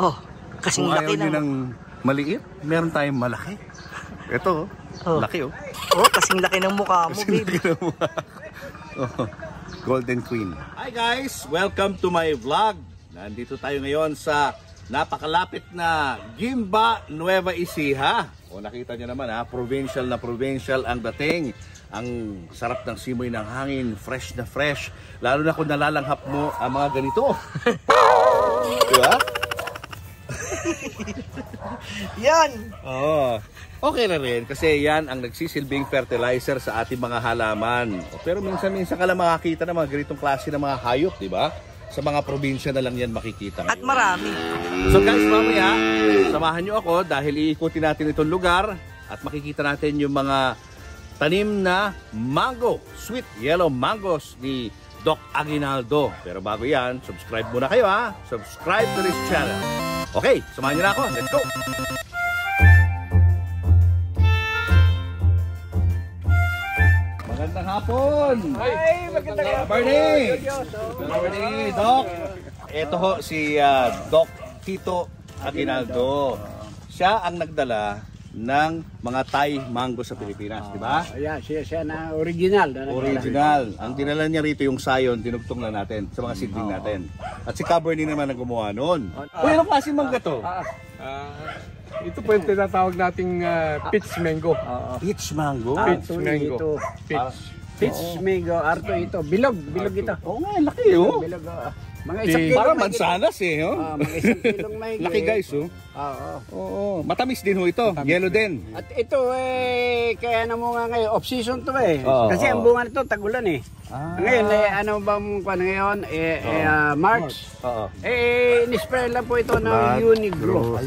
Oh, kasing Kung ayaw laki nyo ng... ng maliit, meron tayong malaki. Ito, oh. Oh. laki oh. Oh, kasing laki ng mukha mo, Kasing babe. laki ng mukha. oh. Golden Queen. Hi guys! Welcome to my vlog. Nandito tayo ngayon sa napakalapit na Gimba, Nueva Ecija. O nakita nyo naman ha, provincial na provincial ang dating. Ang sarap ng simoy ng hangin, fresh na fresh. Lalo na kung nalalanghap mo ang mga ganito. Di ba? Yan! Oo. Okay na rin kasi yan ang nagsisilbing fertilizer sa ating mga halaman. Pero minsan-minsan ka lang makakita ng mga ganitong klase ng mga hayop, di ba? Sa mga probinsya na lang yan makikita. At marami. So guys, mamaya, samahan nyo ako dahil iikutin natin itong lugar at makikita natin yung mga tanim na mango, sweet yellow mangoes ni Doc Aguinaldo. Pero bago yan, subscribe muna kayo ha. Subscribe to this channel. Okay, samahan nyo na ako. Let's go! Magandang hapon! Ay, maganda ka. Bernie! Bernie, Doc! Ito ho si ah, Doc Tito Aguinaldo. Siya ang nagdala ng mga Thai mango sa Pilipinas, di ba? Ayan, siya, siya na original. Na Original. Ang dinala niya rito yung sayon, tinugtong na natin sa mga seedling natin. At si Cabernet naman ang gumawa noon. Uy, anong klase mangga to? Ah, ito po yung tinatawag nating ah, peach mango. Peach mango? Ah, Peach ito, mango. ito. Peach. Peach mango, arto ito. Bilog, bilog ito. Oo nga, laki oh. Bilog, oo. Mga isang Di- kilo. Parang may- mansanas eh, oh. Ah, mga isang kilong may Laki guys, oh. Oo. Oo, matamis din ho ito. Yellow din. At ito eh, kaya na mo nga ngayon, off-season to eh. Oo, Kasi oo. ang bunga nito, tagulan eh. Ah. Ngayon, eh, ano ba mo pa ngayon? Eh, eh, ah, March. Oo. Eh, nispray lang po ito ng Unigrow. Yes.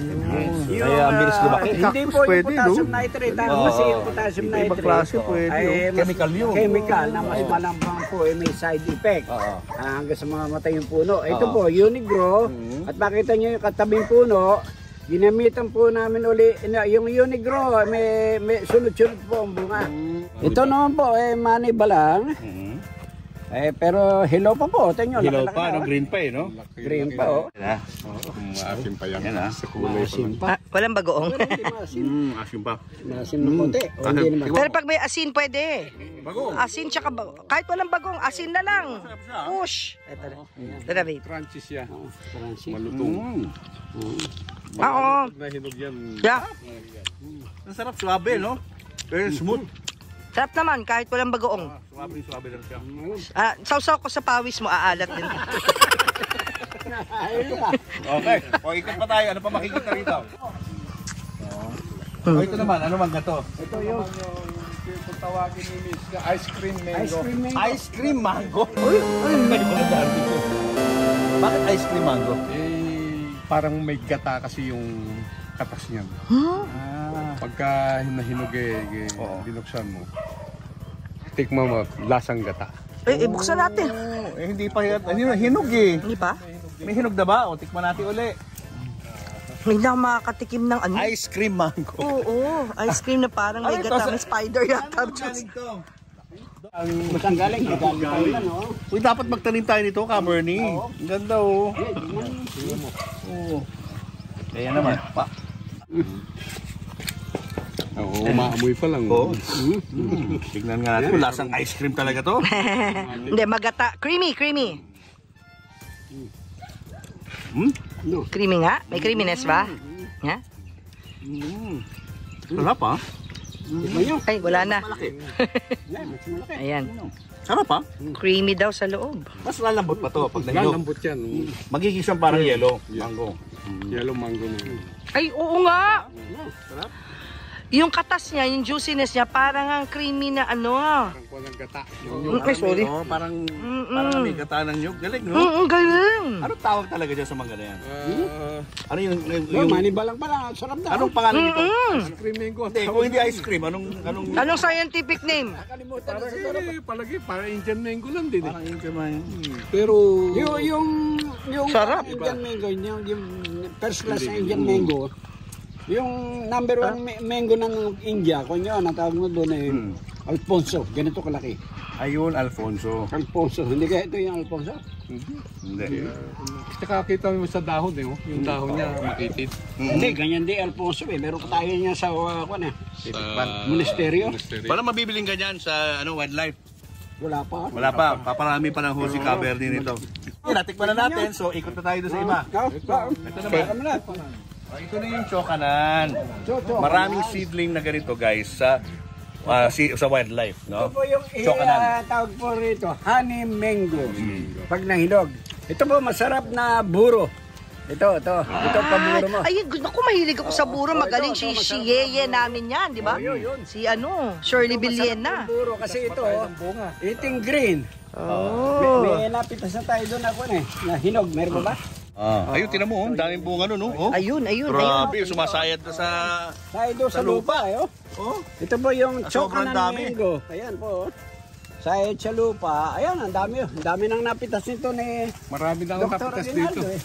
Yung, Kaya ang bilis ah, lumaki. Hindi po Pwede, yung potassium no? nitrate. ah, Oo. Kasi yung potassium Iba-ibang nitrate. klase pwede, ay, oh. mas- Chemical yun. Chemical na mas malambang po eh, may side effect. Oo. Ah, hanggang sa mga matay yung puno. Ito Oo. po, Unigrow. Mhm. At makita nyo yung katabing puno. Ginamitan po namin uli, na- yung Unigrow, may, may sunod-sunod po ang bunga. Ito naman po, eh, money ba lang? Mhm. Eh, pero hello pa po. Tingnan Hilaw laki-laki pa, na, no? oh. Green pa eh, no? Green pa, oh. Yan ah. Maasim pa yan. Yan, ah. Sa kulay pa lang. Ah, walang bagoong. Mm, asim pa. Masim na konti. Pero pag may asin, pwede. Bago. Asin tsaka bago. Kahit walang bagong, asin na lang. Push. Ito na. Ito na, babe. Crunchy siya. Francis. Malutong. Mm. Oo. Pag nahinog yan, Yeah. Ang sarap, suabe, no? Very smooth. Sarap naman, kahit walang bagoong. Suabe, suabe lang siya. Ah, sausaw ko sa pawis mo, aalat din. Okay. O, ikot pa tayo. Ano pa makikita rito? O, ito naman. Ano man to? Ito yung kung tawagin ni Miss na ice cream mango. ice cream mango. Ice cream mango. Uy, ay, may mga dati ko. Bakit ice cream mango? Eh, parang may gata kasi yung katas niyan. Ah. Pagka nahinog eh, eh Oo. binuksan mo. Tikman mo, lasang gata. Eh, ibuksan natin. Oh, eh, hindi pa yan. Ano yun? Hinog eh. Hindi pa? May hinog na ba? O, tikman natin uli. Na ako makakatikim ng ano. Ice cream mango. Oo, ice cream na parang may Ano gata, may spider yata. to? Masang galing, galing no? Uy, dapat magtanim tayo nito, Cabernet. Ang ganda, oh. Oo. Kaya naman. Pa. Oo, umaamoy pa lang. Oo. Tignan nga natin lasang ice cream talaga to. Hindi, magata. Creamy, creamy. Hmm? Creamy nga? May creaminess ba? Ha? Mm. Sarap ah. Ay, wala na. Ayan. Sarap ah. Creamy daw sa loob. Mas lalambot pa to pag nahinog. Lalambot yan. Magiging siyang parang yellow. Mango. Yellow mango. Ay, oo nga. Yung katas niya, yung juiciness niya, parang ang creamy na ano. Parang walang gata. Mm, Ay, sorry. Oh, parang, parang may gata ng nyug. Galing, no? Mm, galing. Anong tawag talaga dyan sa mga ganyan? Ah, Ano yung, yung, Yung yung manibalang pa lang, sarap na. anong pangalan nito? Mm-mm. ice cream mango. Hindi, kung hindi ice cream, anong, anong, Anong scientific name? Nakalimutan na Parang siguro. eh, palagi, parang Indian mango lang din eh. parang yung kamay. Pero, Yung, yung, yung Sarap. Indian mango, yung, yung first class na Indian mango, yung number one ma- mango ng India, kung yun, ang tawag mo doon eh, Hmm. Alfonso, ganito kalaki. Ayun, Alfonso. Alfonso. Hindi kaya ito yung Alfonso? Hindi. Tsaka kita mo sa dahon eh, oh. yung dahon niya makitid. Hindi, ganyan di Alfonso eh. Meron tayo niya sa uh, eh. Sa Monasteryo. monastery. Paano mabibiling ganyan sa ano wildlife? Wala pa. Wala pa, paparami pa ng Jose Cabernet nito. Natikman na natin, so ikot na tayo doon sa iba. Ito naman. Oh, ito na yung chokanan. Maraming seedling na ganito guys sa ah, si, sa wildlife, no? Ito po yung Chokanan. uh, tawag po rito, honey mango. Pag nahinog. Ito po masarap na buro. Ito, ito. Ito pa buro mo. Ay, naku, mahilig ako sa buro. Oh, Magaling ito, si, si. Yeye namin yan, di ba? yun, yun. Si ano, Shirley Villena. Buro kasi ito, iting green. May, Oh. may napitas na tayo doon ako na eh. Na hinog, meron ba ba? Ah, ayun, tinan mo, oh, daming bunga nun, oh. Ayun, ayun, ayun. Grabe, sumasayad na sa... Sa, Sa lupa, eh. Oh. Oh, Ito po yung Ah, choka ng dami. mango. Ayan po. oh. Sa sa lupa, ayan, ang dami. oh. Ang dami nang napitas nito ni Marami na akong Dr. kapitas dito. Eh.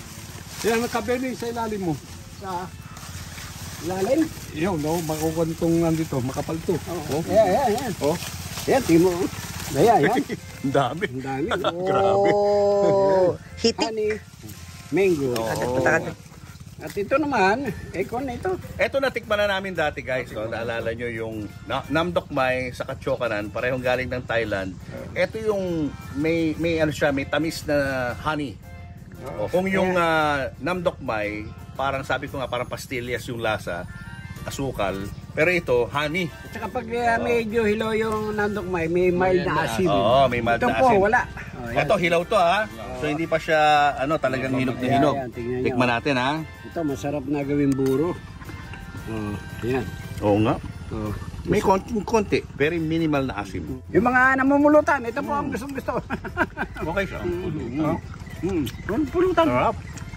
Yan ang kabeli sa ilalim mo. Sa lalim. Iyaw, no, makukuha itong nandito, makapal to. Oh. Ayan, ayan, ayan. Oh. Ayan, timo. oh. Ayan, ayan. ang dami. Ang dami. Oh, hitik. Honey, mango. Oo. At ito naman, ekon ito. Eto natikman na namin dati guys, no? naalala nyo yung na, Namdok Mai sa Kachokanan, parehong galing ng Thailand. Ito yung may may ano siya, may tamis na honey. O, kung yung uh, Namdok Mai, parang sabi ko nga parang pastillas yung lasa, asukal. Pero ito, honey. At saka pag uh, medyo hilaw yung nandok may, may mild na asin. Oo, may mild ito na po, asin. wala. Oh, yan. Ito, hilaw to ha. So hindi pa siya ano talagang hinog na Ayan, hinog. ayan, tingnan nyo. Tikman natin ha. Ito, masarap na gawing buro. Oh, yan. Oo nga. Oh. May konting konti, very minimal na asim. Yung mga namumulutan, ito po ang gustong gusto. Okay siya. Hmm. Yung pulutan.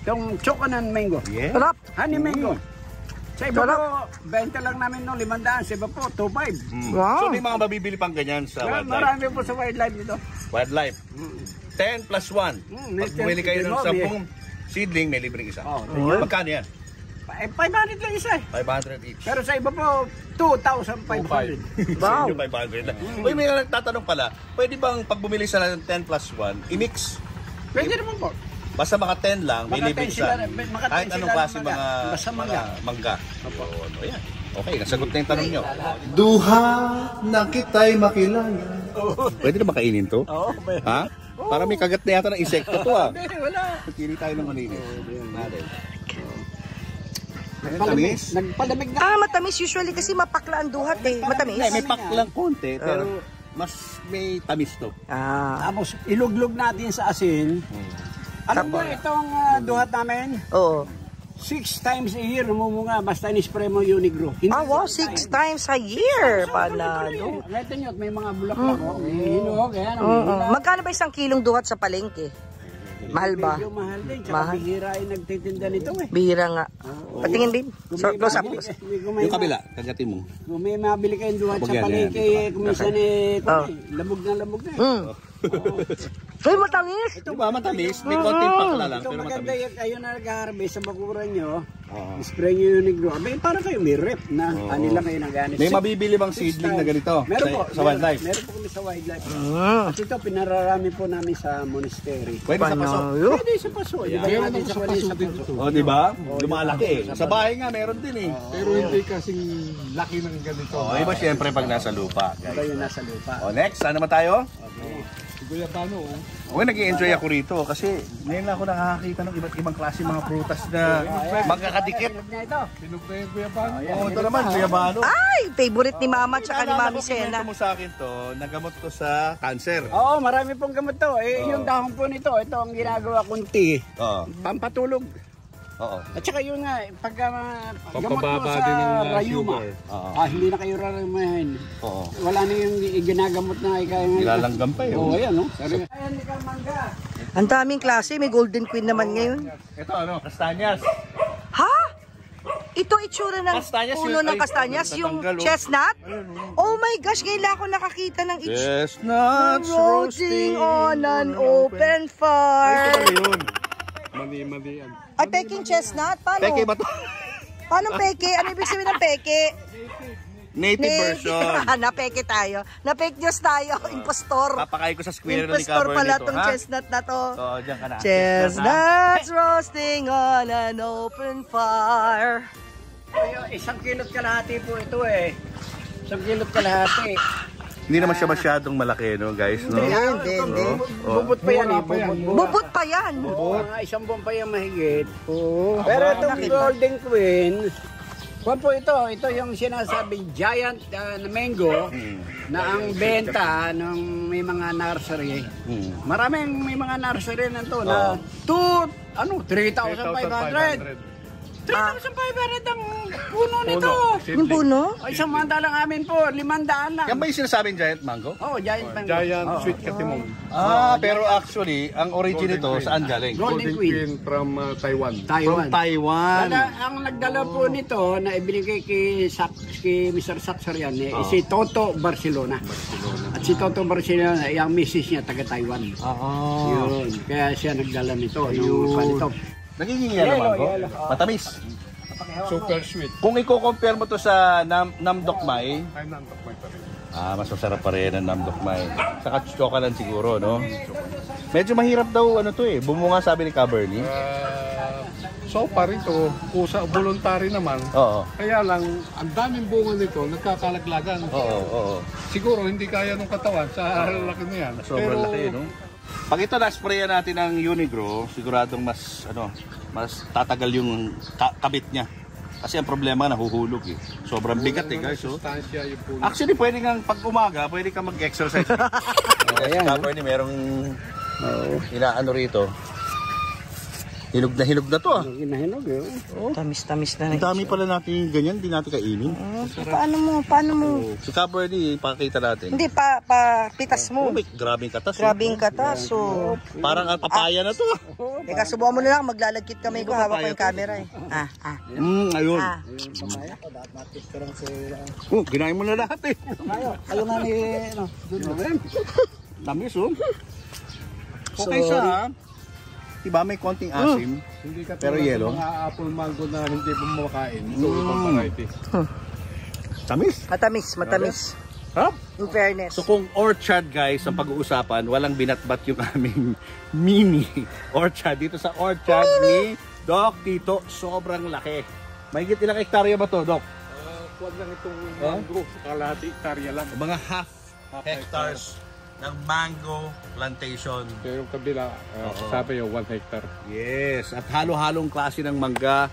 Yung chokanan mango. Yeah. Sarap. Honey mango. Sa iba Sarap. po, 20 lang namin no, 500. Sa iba po, 2.5. Mm. Wow. So may mga mabibili pang ganyan sa Mar- wildlife. Marami po sa wildlife dito. Wildlife. 10 plus 1. Mm, Pag bumili kayo ng 10 10 seedling, may libreng isa. Oh, Magkano yan? Eh, 500 lang isa eh. 500 each. Pero sa iba po, 2,500. Sa Wow. inyo, 500 lang. Uy, may nagtatanong pala, pwede bang pag bumili sa ng 10 plus 1, i-mix? Pwede naman po. Basta maka 10 lang, may 10 isa. sila- maka 10 Kahit anong klase mga, mangga. Basta mangga. mga mangga. Yun, o yan. Okay, nasagot na yung tanong nyo. Duha na kita'y makilala. Pwede na ba kainin to? Oo. Ha? Para may kagat na yata ng insekto to ah. Hindi, wala. Pili tayo ng malinis. Natin. Nagpalamig, na. Ah, matamis usually kasi mapakla ang duhat eh. Matamis. Hindi, may pak lang konti, pero mas may tamis to. Ah, Tapos iluglog natin sa asin. Alam mo itong ah, duhat namin? oo. Six times a year umumunga basta ni-spray mo Unigro. Hindi Ah, wow, six times a year. Panalo. Ito nyo, may mga bulaklak. oh. May hinog. Oo. may hinog. Magkano ba isang kilong duhat sa palengke? Mahal ba? Medyo mahal din. Tsaka Mahal. bihira ay nagtitinda nito eh. Bihira nga. Patingin din. So, may close up. close Yung kabila, kagatin mo. Kung may mabili kayong duhat sa yan, palengke, yan. eh, kuminsan eh, Oh. labog na labog na eh. Mm. Uy, matamis. Ito ba matamis? May konting pakla lang, Ito pero maganda matamis. yung kayo na nag-harvest sa bakuran nyo, Oo. spray nyo yung negro. Abay, para kayo may rep na ano lang kayo naganis. May mabibili bang seedling na ganito Meron sa, po. sa wildlife? Meron po kami sa wildlife. Mm. At ito, pinararami po namin sa monastery. Pwede sa paso. Pwede sa paso. Di ba Meron natin ako sa sa paso sa din paso? ito. O, di ba? Lumalaki eh. Sa bahay nga, meron din eh. Pero hindi kasing laki ng ganito. O, iba siyempre pag nasa lupa. Ito yung nasa lupa. O, next, saan naman tayo? Si Kuya Pano, oh. Okay, nag enjoy ako rito kasi ngayon lang ako nakakakita ng iba't ibang klase mga prutas na magkakadikit. Na yung Kuya Pano. Oo, ito naman, Kuya Bano. Ay, favorite ni Mama tsaka ni Naalala Mami ko, Sena. mo sa akin to, nagamot to sa cancer. Oo, marami pong gamot to. Eh, yung dahon po nito, ito ang ginagawa kong tea. Pampatulog. Oo. At saka yun nga, pagka uh, gamot Pampababa sa din ng uh, rayuma. sugar. Oo. Ah, hindi na kayo raramahin. Oo. Wala na yung ginagamot na ikaw ngayon. Nilalanggam pa eh. Oo, ayan, no? Sabi Ayan, ikaw mangga. Ang daming klase. May Golden Queen naman ngayon. Ito ano, kastanyas. Ha? Ito itsura ng Kastanyas puno yun. ng Ay, kastanyas, yung tatanggal, oh. chestnut? Oh my gosh, ngayon lang ako nakakita ng itsura. Chestnuts Roasting on an open fire. Ano yun? Mani-mani. Ay, peking chestnut? Paano? Peke ba to? Paano peke? Ano ibig sabihin ng peke? Native version. Napeke tayo. Na-fake news tayo. Impostor. Papakain ko sa square ni Impostor pala nito, tong ha? chestnut na to. So, dyan ka na. Chestnuts roasting on an open fire. Ay, isang kilot kalahati po ito eh. Isang kilot kalahati. Hindi naman siya masyadong malaki, no, guys, no? Hindi, hindi, hindi. Oh. Bubot pa yan eh. Bubot. Bubot pa yan. Mga isang buwan pa yung mahigit. Oo. Pero itong Golden Queen, kung po ito, ito yung sinasabing giant ah, na mango na ang benta ng may mga nursery. Hmm. Maraming may mga nursery na to na two, ano, 3,500. 3,500 ang puno nito. Yung puno? Ay, samantalang amin po, 500 lang. Yan ba yung sinasabing giant mango? Oh, giant mango. Giant Oh. sweet katimon. Ah, pero actually, ang origin nito, saan galing? Golden Golden Queen. Queen from uh, Taiwan. From Taiwan. Taiwan. Wala, ang nagdala po nito na ibinigay kay, Sak, kay Mr. Saksarian eh, Oh. si Toto Barcelona. At si Toto Barcelona, yung misis niya taga Taiwan. Ah. Yun. Kaya siya nagdala nito. Yung panito. Nagiging yellow Yellow, mango? yellow. Matamis. Super sweet. Kung i-compare mo to sa Nam Namdokmay, Ay, nantok may pa rin. ah, mas masarap pa rin ang Namdokmay. Saka chocolate siguro, no? Medyo mahirap daw ano to eh. Bumunga sabi ni Cabernet. Uh, so far ito, kusa voluntary naman. Oo. Kaya lang, ang daming bunga nito, nagkakalaglagan. Oo, oo. Siguro hindi kaya ng katawan sa laki na yan. Sobrang Pero, laki, no? Pag ito na-sprayan natin ng Unigrow, siguradong mas ano, mas tatagal yung ka- kabit niya. Kasi ang problema nahuhulog eh. Sobrang bigat eh guys, oh. Puno. Actually, pwede kang pag umaga, pwede kang mag-exercise. Ayan, Cover ni merong Oo. inaano rito. Hilog na hilog na to ah. Ginahinog eh. Tamis-tamis na Ang dami pala natin ganyan, di natin kainin. Oh, paano mo? Paano mo? Si Cover ni, pakita natin. Hindi, pa, pa, pitas Oh, mo. may grabing katas. oh. Grabing katas. So, Parang ang papaya na to ah. teka, subukan mo na lang. Maglalagkit kami ko. Hawak ko yung camera eh. Ah, ah. Mm, ayun. Ah. Oh, ginain mo na lahat eh. Ayaw nga ni, ano, Tamis oh. Okay siya ha. Diba may konting asim, Hindi ka Pero yellow? mga apple mango na hindi mo makain. Ito, Mm. ibang variety. tamis. Matamis, matamis. Harap. In fairness. So kung orchard guys ang pag-uusapan, walang binatbat yung aming mini orchard. Dito sa orchard ni Doc Tito, sobrang laki. Mahigit ilang hektarya ba to, Doc? Uh, Huwag lang itong mango. Kalahati, hektarya lang. Mga half hectares ng mango plantation. Pero yung kabila, uh, Oo. sabi yung 1 hectare. Yes, at halo-halong klase ng mangga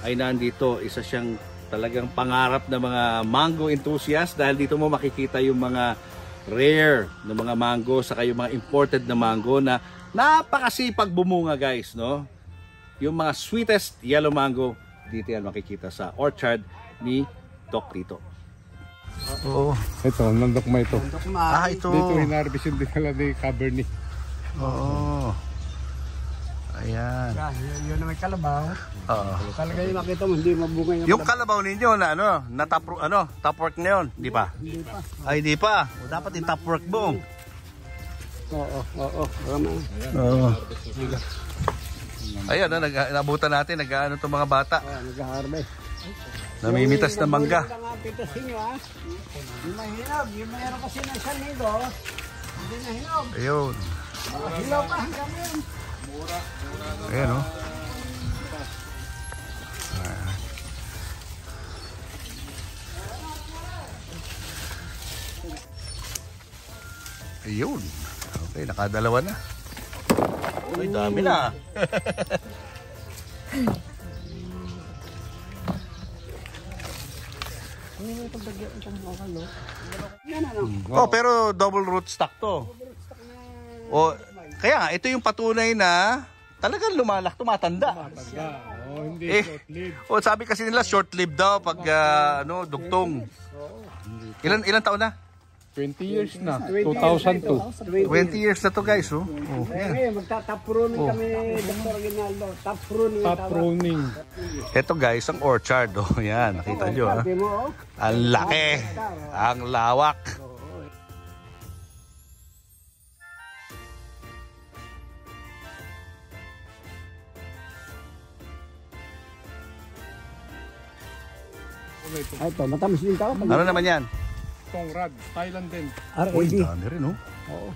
ay nandito. Isa siyang talagang pangarap ng mga mango enthusiast dahil dito mo makikita yung mga rare na mga mango saka yung mga imported na mango na napakasipag bumunga guys, no? Yung mga sweetest yellow mango dito yan makikita sa orchard ni Doc Tito. Oo. Ito, nandok mo ito. Ah, ito. Dito hinarvest yung dinala ni Cabernet. Oo. Ayan. Yan, yun, na may kalabaw. Oo. Talaga yung makita mo, hindi mabunga yung, Yung kalabaw ninyo na ano, na top, ano, top work na yun, di ba? Hindi pa. Ay, di pa. O, dapat yung top work mo. Oo, oo, oo. Tama. Oo. Ayan, na, nag, nabutan natin, nag-ano itong mga bata. Ah, nag-harvest. Namimitas na mangga. Yung ah. Mahinog, yung mayroon kasi na hindi na hinog. Ayun. Hilaw pa hanggang ngayon. Ayan, oh. Ayun. Okay, nakadalawa na. Ay, dami na. Yan ano. Oh, pero double root stock to. O, kaya nga, ito yung patunay na talagang lumalak, tumatanda. Tanda. Oh, hindi Eh, short-lived. o sabi kasi nila short-lived daw pag ah, ano, dugtong. Ilan ilan taon na? 20 years na. 2002. 20 years na to guys, oh. oh Eh, ngayon, magta-top pruning kami ni Dr. Ginaldo. Top pruning. Top pruning. Ito guys, ang orchard, oh. Yan, nakita nyo, ha. Mo, oh. Ang laki, ang lawak. Ay, ito, matamis din tao. Ano naman yan? Tong rad, Thailand din. RAD. dami rin, oh. Oo.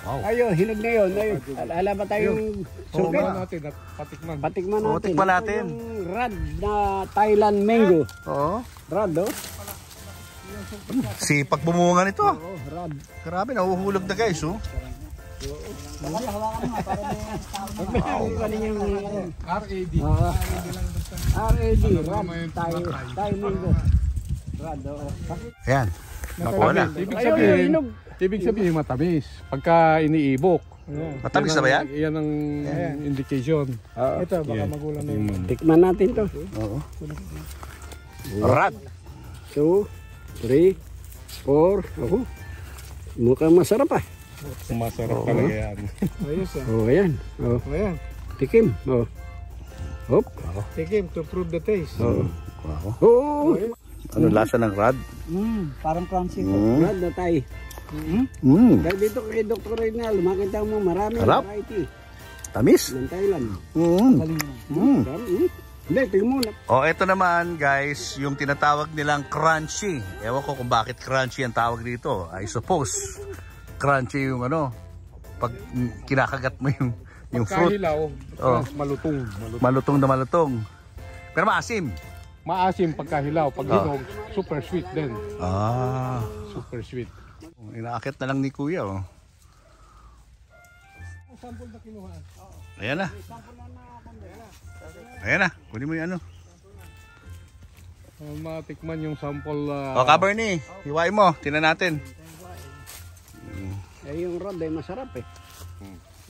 Wow. Ayun, hinog na yun. Ayun, al- alam ba tayong sukit? Sukat natin at patikman. Patikman Oo, natin. tikman Ito natin. yung rad na Thailand mango. Oo. Rad, oh. Sipag bumunga nito. Oo, rad. Grabe, nahuhulog na guys, oh. Ano yung RAD. Ah, RAD, rad, Thai, Thai mango. Rad, oo. Ayan. Nakuha na. Ibig Ayun, sabihin, ibig sabihin matamis. Pagka iniibok. Matamis na ba yan? Yan ang indication. Ito, baka magulang na yun. Tikman natin to. Oo. Rad. Two, three, four. Ako. Mukhang masarap ah. Masarap talaga yan. Oh, ayan. Oh, Ayan, tikim. Oh. Hop. tikim to prove the taste. Oh. Wow. Oh, Ano lasa ng rad? Mm, parang crunchy. Mm. Rad na tayo. Mm. Dahil dito kay Dr. Reynal, makita mo maraming Harap. variety Tamis. ng Thailand. Mm. Mm. Mm. Hindi, tingnan mo. na- O, ito naman guys, yung tinatawag nilang crunchy. Ewan ko kung bakit crunchy ang tawag dito. I suppose, crunchy yung ano, pag mm, kinakagat mo yung, yung fruit, Kahilaw, Oh. malutong. malutong. malutong na malutong. Pero maasim. Maasim pagkahilaw. Pag Oh. hinog, super sweet din. Ah. Super sweet. Inaakit na lang ni kuya oh. Ayan na. Ayan na. Kunin mo yung ano. Uh, matikman yung sample. O, Uh, Cabernet. Hiwain mo. Tinan natin. Eh, yung rod ay masarap eh.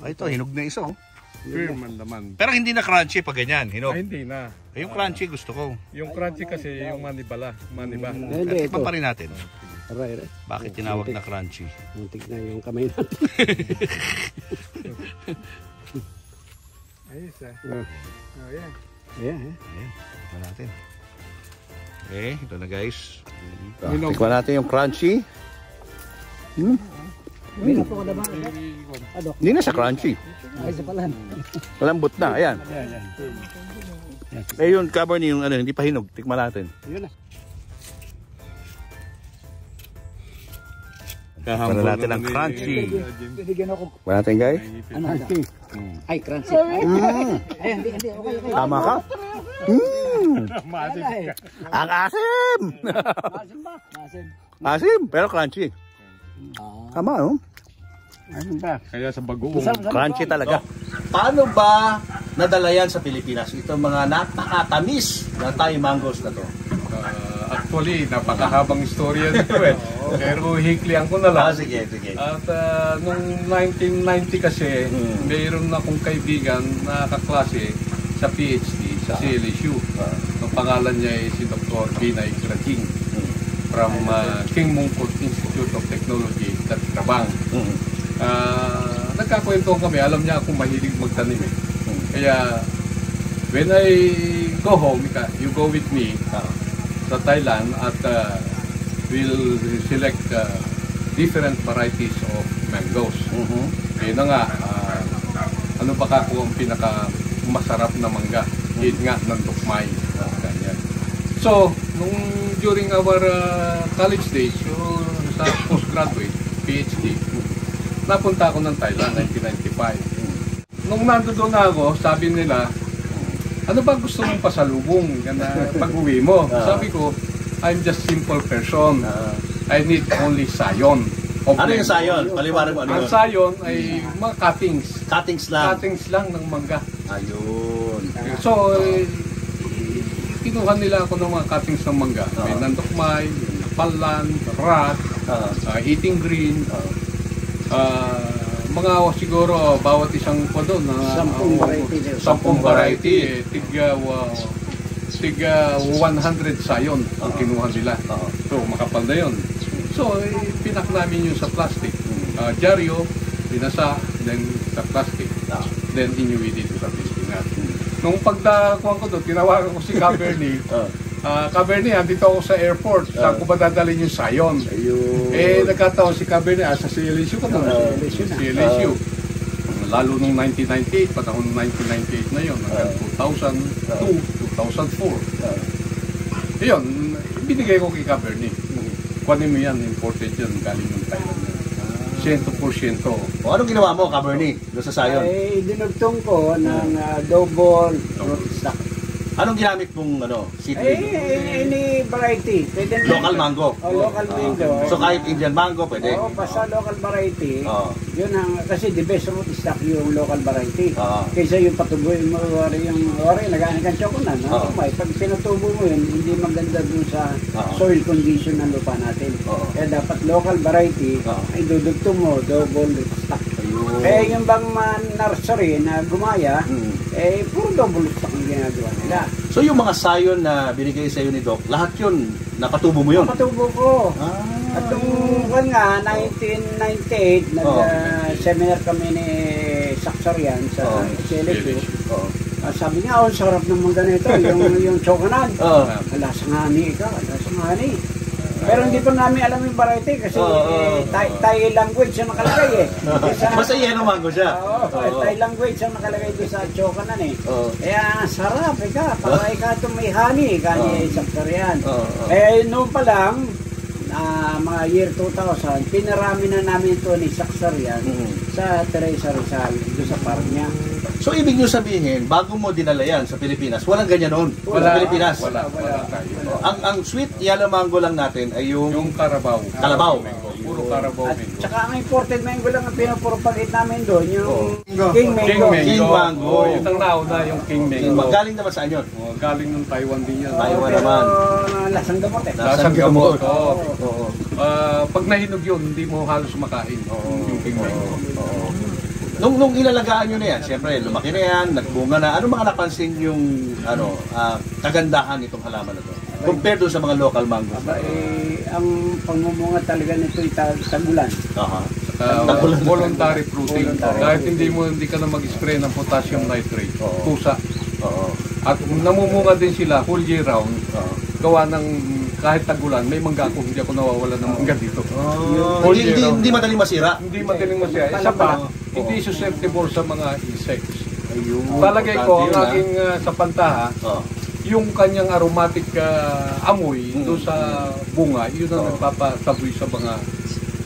Ay, ito. Hinog na isa oh. Firm ang laman. Pero hindi na crunchy pag ganyan. Hinog. Ay, hindi na. Eh, yung crunchy gusto ko. Yung crunchy kasi yung manibala. Maniba. Eh, Hindi, ito. Pa rin natin. Aray, aray. Bakit tinawag na crunchy? Muntik na yung kamay natin. Ayos ah. Oh, Oh, yeah. Ayan, eh. Ayan. Tikman natin. Eh, ito na guys. Hinog. Tikman natin yung crunchy. Hmm. Hindi. Hindi na siya crunchy. Ay, sa palan. Malambot na. Ayan. Eh, yung Cabernet yung ano, hindi pa hinog. Tikman natin. Yun na. Tikman natin ang crunchy. Tikman natin guys. Ano? Ay, crunchy. Ay, ay, hindi, hindi. Okay, okay. Tama ka? Mm. Ang asim! Masin ba? Masin. asim, pero crunchy. Ah, Tama, no? masin ba? Kaya sa bagoong. Crunchy talaga. Paano ba nadala yan sa Pilipinas? Itong mga napakatamis na Thai mangoes na to. Uh, actually, napakahabang istorya nito eh. Pero hiklihan ko na Ah, lang. sige, sige. At ah, nung 1990 kasi, Hmm. mayroon na akong kaibigan na kaklase sa PhD sa CLSU. Ah. Ang pangalan niya ay si Dr. Binay Krating Hmm. From ah, King Mongkut Institute of Technology, Tatrabang. Mm. Uh, nagkakwentuhan kami, alam niya akong mahilig magtanim eh. Hmm. Kaya, when I go home, you go with me Ah. sa Thailand at uh, we'll select uh, different varieties of mangoes. Mhm. Ayun na nga, ah, ano ba ka kung ang pinaka masarap na mangga? Yun nga ng tukmay. Ah, ganyan. So, nung during our ah, college days, yung sa postgraduate, PhD, napunta ako ng Thailand, 1995. Nung nandoon na ako, sabi nila, ano ba gusto mong pasalubong na pag-uwi mo? Ah. Sabi ko, I'm just simple person. Ah. I need only sayon. Ano yung mango." sayon? Paliwanag mo ano Ang sayon ay mga cuttings. Cuttings lang. Cuttings lang ng mangga. Ayun. So, eh, kinuha nila ako ng mga cuttings ng mangga. May Oo. nandokmay, palan, rat, Ah. uh, eating green, Ah. ah, mga siguro bawat isang po doon na Sampung ah, variety din. sampung variety eh, tiga wa, tiga 100 sayon ang Oo. kinuha nila. Oo. So makapal na yun. So eh, pinak namin yun sa plastic. Uh, dyaryo, binasa, then sa plastic. Ah. Then inuwi. Nung pagdakuan ko doon, tinawagan ko si Cabernet. Ah. Ah, Cabernet, andito ako sa airport. Saan ko ba dadalhin yung sayon? Ayun. Eh, nagkataon si Cabernet, ah, sa CLSU ka doon. Ah, sa CLSU. Lalo nung 1998, panahon ng 1998 na yun, hanggang 2002, 2004. Yun, binigay ko kay Cabernet. Kunin mo yan, imported yan, galing ng Thailand. yan. 100%. O anong ginawa mo, Cabernet, doon sa sayon? Ay, dinugtong ko ng ah, double. Anong ginamit mong ano, Eh, seedling? any variety. Pwede na- Local mango. Oh, local mango. So kahit Indian mango, pwede? Oo, basta local variety. Oo. Yun ang, kasi the best root stock yung local variety. Oo. Kaysa yung patuboy mo, wari yung, wari, nagaanay kang chokonan. Oo. No? May, pag pinutubo mo yun, hindi maganda dun sa Oo. soil condition ng lupa natin. Oo. Kaya dapat local variety, Oo. ay dudugtong mo, double root stock. Ayun. Kaya yung bang man nursery na gumaya, Mm. eh, puro double stock ang ginagawa nila. So yung mga sayon na binigay sa iyo ni Doc, lahat yun, napatubo mo yun? Patubo ko. Ah. At nung kan nga, 1998, Oo. nag-seminar kami ni Saksarian sa Oo. CLSU. Oo. Ah, sabi niya, oh, sarap naman ganito, yung, yung chokanan. Oo. Ala, sangani ka, ala, sangani. Pero hindi pa namin alam yung variety kasi oo, eh, Thai, Thai language yung nakalagay eh. Sa- Basta yellow mango siya. Oo, Thai language yung nakalagay doon sa chokanan eh. Oo. Kaya sarap, ika, para ika ito may honey, kanya Oo. Saksarian. Oo, oo. Eh, noon pa lang, ah, mga year 2000, pinarami na namin ito ni Saksarian Mhm. sa Teresa Rizal, doon sa park niya. So ibig nyo sabihin, bago mo dinala yan sa Pilipinas, walang ganyan noon. Wala. Sa Pilipinas. Wala, wala tayo. Ang ang sweet yellow mango lang natin ay yung, Yung Carabao. Kalabaw. Mango. Puro Carabao At mango. saka ang imported mango lang ang pinapropagate namin doon, yung Oo. King Mango. King Mango. King Mango. Oh, yung ang nauna, yung King Mango. galing naman saan yun? Oh, galing ng Taiwan din yan. Oo, Taiwan pero naman. lasang gamot eh. Lasang Lasang gamot. gamot. Oo. Oo. Ah, pag nahinog yun, hindi mo halos makain. Yung King Mango. Nung, nung ilalagaan nyo na yan, siyempre lumaki na yan, nagbunga na, ano mga napansin yung ano, ah, kagandahan nitong halaman na to? Compared doon sa mga local mangoes. Aba, eh, ang pangmumunga talaga nito ay tag- tagulan. Aha. Ah, Nagulan na voluntary fruiting. Voluntary. Kahit hindi mo hindi ka na mag-spray ng potassium nitrate, Oo. pusa. Oo. At namumunga din sila whole year round. Oo. Gawa ng kahit tagulan, may mangga ako, hindi ako nawawala ng mangga dito. Oh, Whole hindi, year hindi, round. hindi madaling masira. Hindi madaling masaya. Isa pa. Hindi susceptible sa mga insects. Ayun. Palagay ko, ang yun, aking ah, sa pantaha, ah. Oo. yung kanyang aromatic ah, amoy Mm. doon sa bunga, yun ang Oo. nagpapataboy sa mga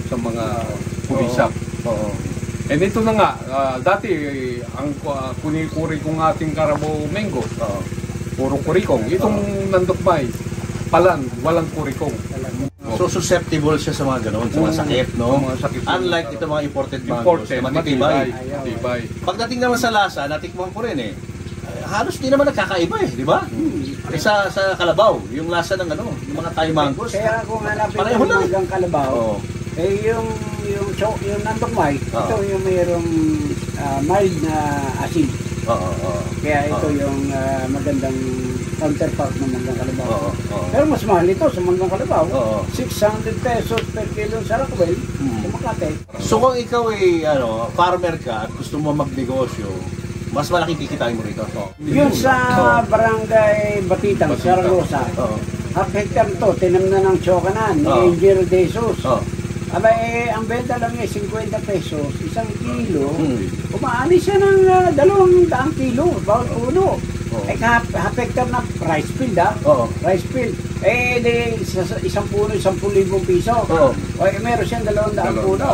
sa mga pulisap. Oo. And ito na nga, ah, dati ang uh, kunikuri kong ating Carabao Mango, Oo. puro kurikong. Itong nandukmay, palan, walang kurikong. So susceptible siya sa mga ganoon, sa mga sakit, no? Sa mga sakit. Unlike ito mga imported mangoes Imported, na matitibay. matibay. Matibay. Pagdating naman sa lasa, natikman ko rin eh. Halos di naman nagkakaiba eh, di ba? Eh, sa, sa kalabaw, yung lasa ng ano, yung mga Thai mangoes. Kaya kung hanapin Pareho mo lang. hanggang kalabaw, Oo. eh yung yung cho, yung nandukmay, Oo. ito yung mayroong ah, mild na asin. Oo, oo. Kaya ito Oo. yung ah, magandang counterpart ng manggang kalabaw. Oo, oo. Pero mas mahal ito sa manggang kalabaw. Oo. 600 pesos per kilo sa Rockwell, Hmm. sa Makati. So kung ikaw ay ano, farmer ka at gusto mo magnegosyo, mas malaking kikitain mo rito. Yun sa barangay Batitang, Batitang. Saragosa. Oo. Half hectare to, tinamna ng Chokanan, ni Oo. Angel De Jesus. Oo. Aba eh, ang benta lang niya 50 pesos, isang kilo. Hmm. Umaani siya ng uh, dalawang daang kilo, bawat puno. Oo. Eh, half, half hectare na rice field ah. Oo. Rice field. Eh, di, sa, sa- isang puno, isang libong piso. Oo. O, eh, meron siyang dalawang daang puno.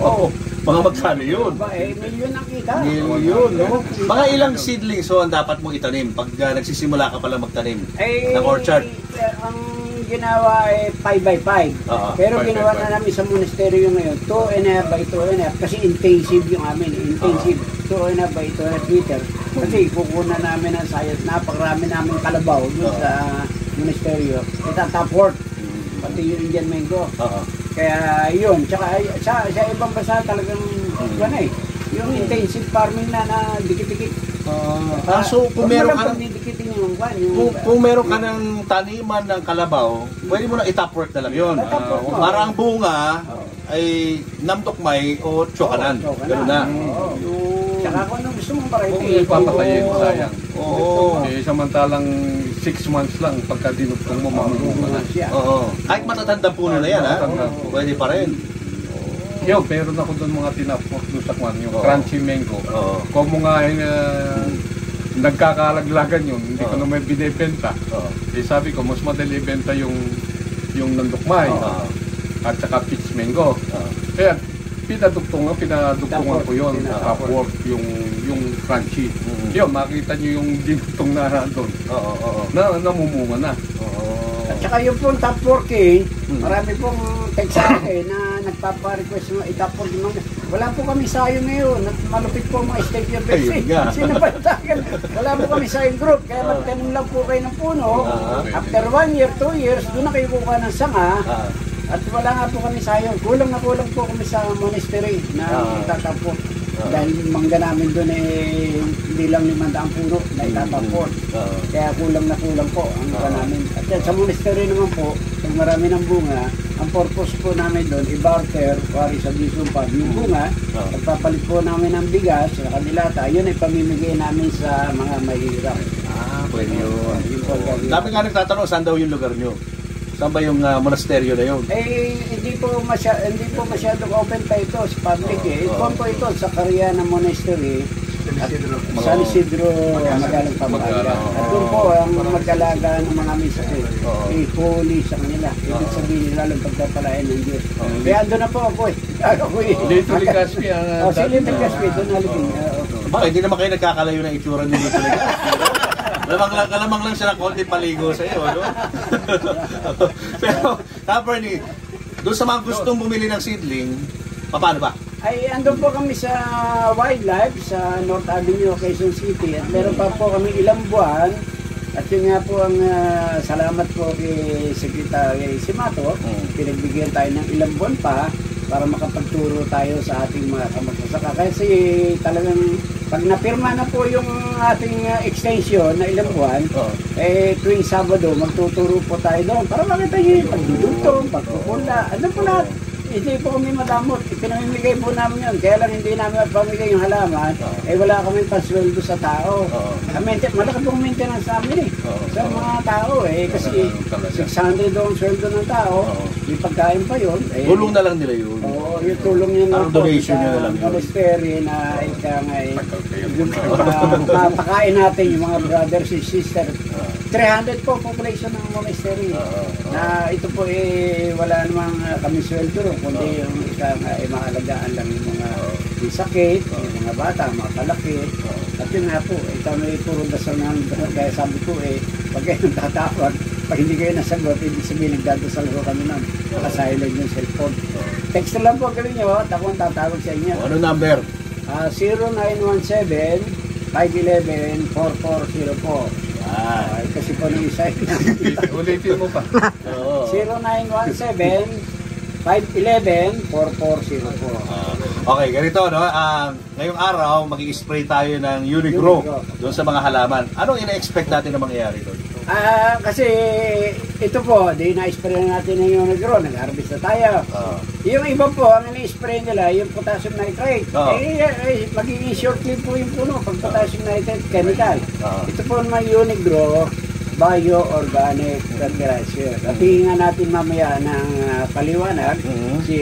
Oo. Mga magkano yun? Aba, eh, milyon ang kita. Milyon, no? Mga ilang seedlings so ang dapat mo itanim pag uh, nagsisimula ka pala magtanim Eh, ng orchard. eh, ang ginawa ay 5 by 5. Oo. Pero Five ginawa five. na namin sa monasteryo ngayon, 2 and a half by 2 and a half. Kasi intensive yung amin, intensive. 2 and a half by 2 and a half meter. Kasi kukunan namin ang science, napakarami namin kalabaw Oo. sa monasteryo. Itataport, pati yung Indian mango. Oo. Kaya yun, tsaka sa, sa ibang bansa talagang ano eh, yung intensive farming na na dikit-dikit. Ah, so kung meron ka lang pagdidikitin yung kwan, yung kung, kung meron ka ng taniman ng kalabaw, pwede mo na itap work na lang yun. Mo. Para ang bunga ay namtokmay o chokanan. Ganun na. Oo. Tsaka kung ano gusto mong variety. Kung ipapatayin, Oo. sayang. Oo. Eh, samantalang 6 months lang pagka dinugtong mo, mamulunga na. Siya. Oo. Kahit matatandang puno na yan, ha? Pwede pa rin. Yo, meron ako doon mga tinapok doon sa kwan, yung crunchy mango. Oo. Kung mo nga uh, nagkakalaglagan yun, hindi ko Oo. naman binibenta. Oo. Eh sabi ko, mas madali ibenta yung yung nandukmay Oo. at saka peach mango. Oo. Kaya pinadugtungan, pinadugtungan ko yun. work, yung, yung crunchy. Mm. Yun, makita nyo yung dinutong na doon. Oo, oo, Na, namumunga na. oo. At saka yung pong top 4K, Hmm. marami pong text sa akin na nagpapa-request mo i-top 4 yung mga. Wala po kami sayo ngayon. At malupit po mga stake yung Ayun nga. Sino ba? Wala po kami sayo group. Kaya magtanim lang po kayo ng puno. Ah. After 1 year, 2 years, doon na kayo kukuha ng sanga. Ah. At wala nga po kami sayang. Kulang na kulang po kami sa monastery na Ah. itatapon. Dahil mangga namin doon eh, hindi lang limandang puno na itatapon. Oo. Kaya kulang na kulang po ang uh namin. At yan, sa monastery naman po, pag marami ng bunga, ang purpose po namin doon, i-barter, pari sa disumpag, yung bunga, Oo. pagpapalit po namin ng bigas, sa kanilata, yun ay pamimigay namin sa mga mahirap. Ah, pwede yun. Yun po ang gagawin. Dami nga nagtatanong, saan daw yung lugar nyo? Saan ba yung ah, monasteryo na yun? Eh, hindi po masya, hindi po masyadong open pa ito sa public eh. Ito po ito sa Cariana Monastery. At San Isidro, Magalang Pampanga. At doon po ang mag-alaga ng mga misa ko. Oo. Eh, holy sa kanila. Ibig sabihin nila lang pagpapalain ng Diyos. Kaya doon na po ako eh. Ako eh. Dito Ligaspi ang Oh, si Little Gaspi, doon. Oo. Bakit hindi naman kayo nagkakalayo ng itsura nyo dito? Lamang lang, kalamang lang siya ng konti paligo sa iyo, no? Pero, Kaperni, doon sa mga gustong bumili ng seedling, paano ba? Ay, andun po kami sa wildlife sa North Avenue, Quezon City. At meron pa po kami ilang buwan. At yun nga po ang ah, salamat po kay Secretary Simato. Mm. Pinagbigyan tayo ng ilang buwan pa para makapagturo tayo sa ating mga kamagsasaka. Kasi talagang pag napirma na po yung ating ah, extension na ilang buwan, Oo. eh tuwing Sabado magtuturo po tayo doon para makita nyo yung pagdudugtong, pagpupula, ano po lahat. Hindi po kami madamot. Pinamimigay po namin yun. Kaya lang hindi namin pamigay yung halaman, Oo. eh wala kami pasweldo sa tao. Oo. Ang mainten- malaki pong maintenance sa amin eh. Oo. Sa mga tao eh. Kasi Talaga. 600 daw ang sweldo ng tao. Oo. May pagkain pa yun. Eh, Gulong na lang nila yun. Oo, yung tulong yun Ang lang po donation nyo na lang yun. monastery na ika nga eh, mapakain natin yung mga brothers and sisters. 300 po population ng monastery. Oo. Na ito po eh wala namang uh, kami sweldo kundi yung ika nga eh maalagaan lang yung mga may sakit, yung mga bata, mga kalaki. At yun nga po, eh, kami puro dasal ng kaya sabi ko eh, pag kayo tatawag, pag hindi kayo nasagot, ibig sabihin nagdadasal ko kami nun. Nakasilent yung cellphone. Text na lang po gawin nyo, at ako ang tatawag sa inyo. Ano number? Ah, 0917-511-4404. Ah. Ah, kasi po nung isa. Ulitin mo pa. Oo. 0917-511-4404. Ah, okay, ganito, no? Ah, ngayong araw, mag-spray tayo ng Unigrow Unigrow. doon sa mga halaman. Anong ina-expect natin na mangyayari doon? Ah, kasi ito po, di na-spray na natin ng Unigro, nag-harvest na tayo. Ah. Yung iba po, ang ini-spray nila, yung potassium nitrate. Oo. Eh, eh, magiging short lived po yung puno pag potassium nitrate chemical. Oo. Ito po naman Unigro, bio-organic fertilizer. At nga natin mamaya ng ah, paliwanag, Mhm. si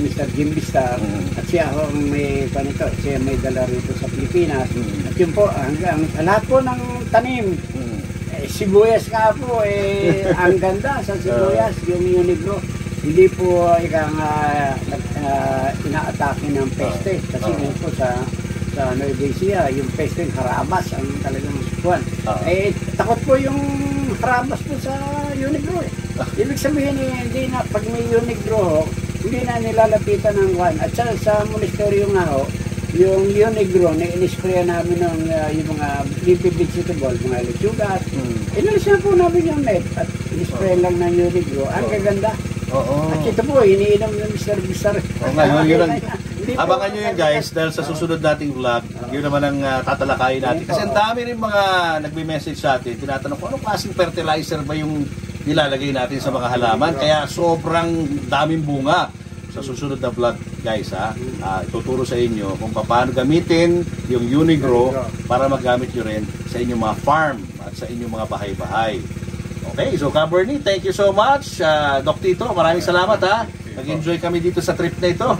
Mr. Jim Bistar, Mhm. at siya ho may panito, siya may dala rito sa Pilipinas. Mhm. At yun po, hanggang lahat po ng tanim, Mm. eh, sibuyas nga po, eh, ang ganda sa sibuyas, yung Unigro. Hindi po ika nga nag- ah, inaatake ng peste. Kasi yun po sa sa Nueva Ecija, yung peste, harabas ang talagang sukuan. Oo. Eh, takot po yung harabas po sa Unigro eh. Ibig sabihin eh, hindi na, pag may Unigro hindi na nilalapitan ng kwan. At sa, sa monasteryo nga ho, yung Unigro na in-spray namin ng ah, yung mga leafy vegetable, mga lechugas, Mm. Inalis na po namin yung net at in-spray lang ng Unigro. Ang gaganda. Oo. At ito po, iniinom ng Mr. Mr. Oo nga, yun, yun ang, abangan nyo yun guys dahil sa susunod nating vlog, yun naman ang uh, tatalakayin natin. Kasi ang dami rin mga nagme-message sa atin, tinatanong ko anong klaseng fertilizer ba yung nilalagay natin sa mga halaman. Kaya sobrang daming bunga sa susunod na vlog guys ha. Ah, ituturo sa inyo kung paano gamitin yung Unigrow para magamit nyo rin sa inyong mga farm at sa inyong mga bahay-bahay. Okay, so Cabernet, thank you so much. Uh, Doc Tito, maraming salamat ha. Nag-enjoy kami dito sa trip na ito.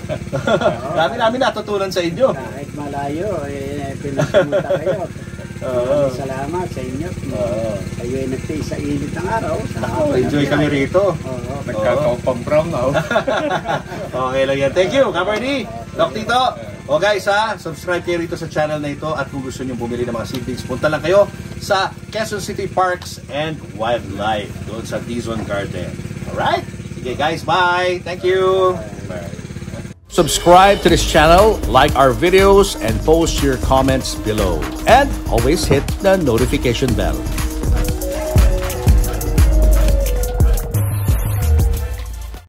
Dami namin natutunan sa inyo. Kahit malayo, eh, pinapunta kayo. Oo. Salamat sa inyo. Oo. Kayo ay nagtiis sa init ng araw. Sa Ako, enjoy kami rito. Oo. Nagkakaupang brown out. okay lang yan. Thank you, Kapardi. Doc Tito. O guys ha, subscribe kayo rito sa channel na ito at kung gusto nyo bumili ng mga seedlings, punta lang kayo sa Quezon City Parks and Wildlife doon sa Dizon Garden. Alright? Sige guys, bye! Thank you! Subscribe to this channel, like our videos, and post your comments below. And always hit the notification bell.